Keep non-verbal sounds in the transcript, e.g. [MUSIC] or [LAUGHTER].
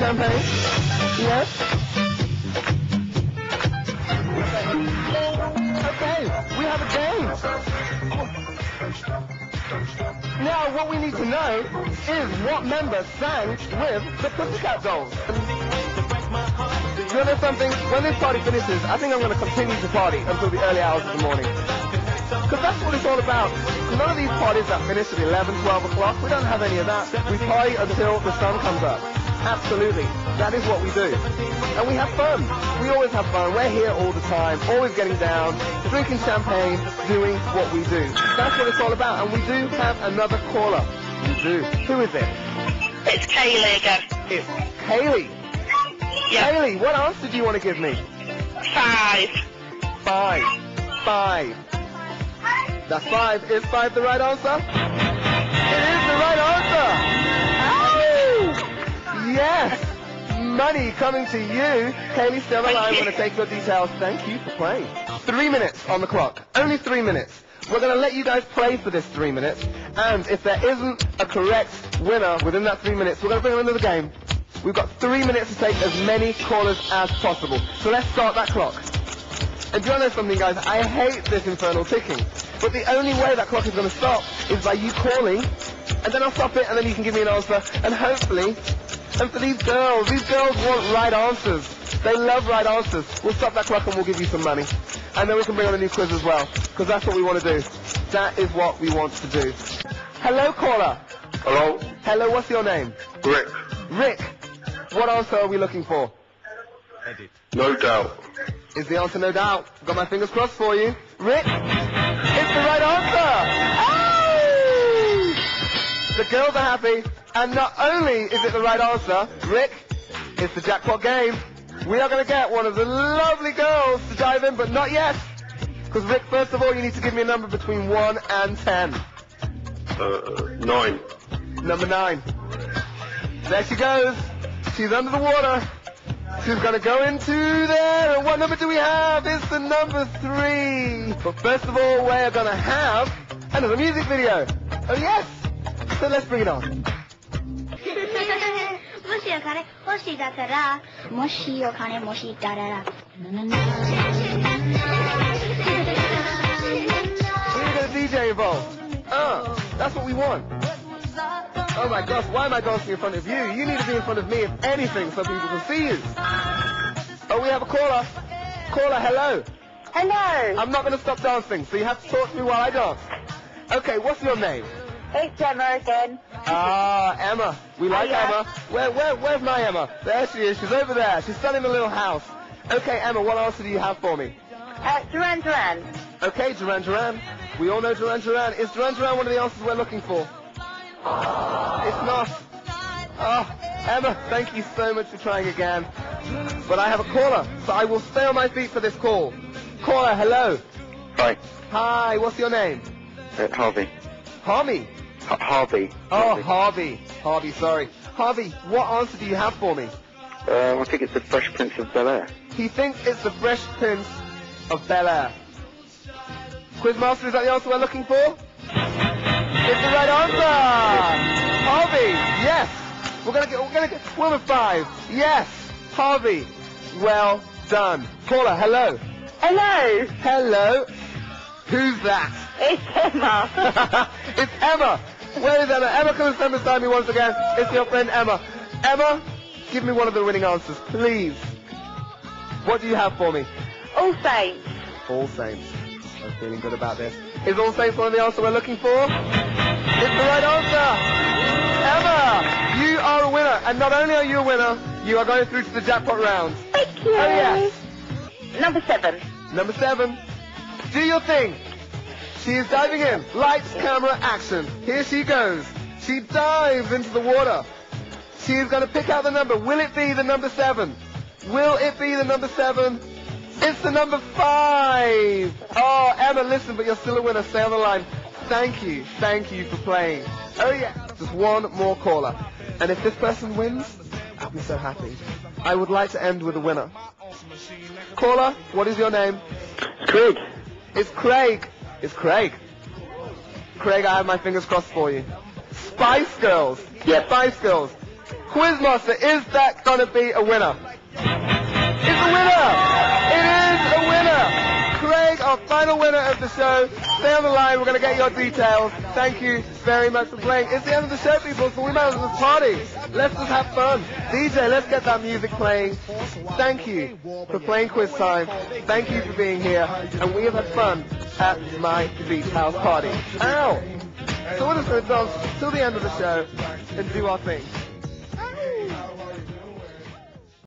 champagne? Yes? Okay, we have a game. Now, what we need to know is what member sang with the Pussycat Dolls. You know something? When this party finishes, I think I'm going to continue to party until the early hours of the morning. Because that's what it's all about. None of these parties that finish at 11, 12 o'clock, we don't have any of that. We party until the sun comes up. Absolutely. That is what we do. And we have fun. We always have fun. We're here all the time, always getting down, drinking champagne, doing what we do. That's what it's all about. And we do have another caller. We do. Who is it? It's Kaylee again. It's Kaylee. Yeah. Kaylee, what answer do you want to give me? Five. Five. Five. That's five. Is five the right answer? It is the right answer. Oh! Yes. Money coming to you. Kaylee, on the I'm going to take your details. Thank you for playing. Three minutes on the clock. Only three minutes. We're going to let you guys play for this three minutes. And if there isn't a correct winner within that three minutes, we're going to bring them into the game. We've got three minutes to take as many callers as possible. So let's start that clock. And do you know something, guys? I hate this infernal ticking. But the only way that clock is going to stop is by you calling, and then I'll stop it, and then you can give me an answer. And hopefully, and for these girls, these girls want right answers. They love right answers. We'll stop that clock and we'll give you some money. And then we can bring on a new quiz as well, because that's what we want to do. That is what we want to do. Hello, caller. Hello, Hello, what's your name? Rick. Rick. What answer are we looking for? Edit. No doubt. Is the answer no doubt? Got my fingers crossed for you. Rick, the right answer. The girls are happy, and not only is it the right answer, Rick, it's the jackpot game. We are going to get one of the lovely girls to dive in, but not yet. Because Rick, first of all, you need to give me a number between 1 and 10. Uh, nine. Number 9. There she goes. She's under the water. She's going to go into there. And what number do we have? It's the number 3. But first of all, we're going to have another music video. Oh, yes. So let's bring it on. [LAUGHS] もしお金欲しいだったら、もしお金欲しいだったら。 We need a DJ involved. Uh, that's what we want. Oh my gosh, why am I dancing in front of you? You need to be in front of me, if anything, so people can see you. Oh, we have a caller. Caller, hello. Hello. I'm not going to stop dancing, so you have to talk to me while I dance. Okay, what's your name? It's Emma again. Ah, Emma. We like Hiya. Emma. Where, where, where's my Emma? There she is. She's over there. She's selling a little house. Okay, Emma, what answer do you have for me? Uh, Duran Duran. Okay, Duran Duran. We all know Duran Duran. Is Duran Duran one of the answers we're looking for? It's not. Oh, Emma, thank you so much for trying again. But I have a caller, so I will stay on my feet for this call. Caller, hello. Hi. Hi, what's your name? Uh, Harvey. Harvey. H- Harvey. Oh, Harvey. Harvey, sorry. Harvey, what answer do you have for me? Uh, I think it's the Fresh Prince of Bel Air. He thinks it's the Fresh Prince of Bel Air. Quizmaster, is that the answer we're looking for? It's the right answer! Harvey, yes! We're gonna get, we're gonna get, with five. Yes! Harvey, well done. Caller, hello. Hello. Hello. Who's that? It's Emma. [LAUGHS] it's Emma. Where is Emma? Emma, come and stand beside me once again. It's your friend Emma. Emma, give me one of the winning answers, please. What do you have for me? All Saints. All Saints. I'm feeling good about this. Is All Saints one of the answers we're looking for? It's the right answer. Emma, you are a winner. And not only are you a winner, you are going through to the jackpot round. Thank you. Oh, yes. Number seven. Number seven. Do your thing. She is diving in. Lights, camera, action. Here she goes. She dives into the water. She is going to pick out the number. Will it be the number seven? Will it be the number seven? It's the number five. Oh, Emma, listen, but you're still a winner. Stay on the line. Thank you. Thank you for playing. Oh, yeah. Just one more caller. And if this person wins, I'll be so happy. I would like to end with a winner. Caller, what is your name? Craig. It's Craig. It's Craig. Craig, I have my fingers crossed for you. Spice Girls. Yep. Spice Girls. Quizmaster, is that gonna be a winner? It's a winner! Final winner of the show. Stay on the line, we're gonna get your details. Thank you very much for playing. It's the end of the show, people, so we might as well party. Let's just have fun. DJ, let's get that music playing. Thank you for playing quiz time. Thank you for being here. And we have had fun at my beach house party. Ow! So we're just gonna dance till the end of the show and do our thing.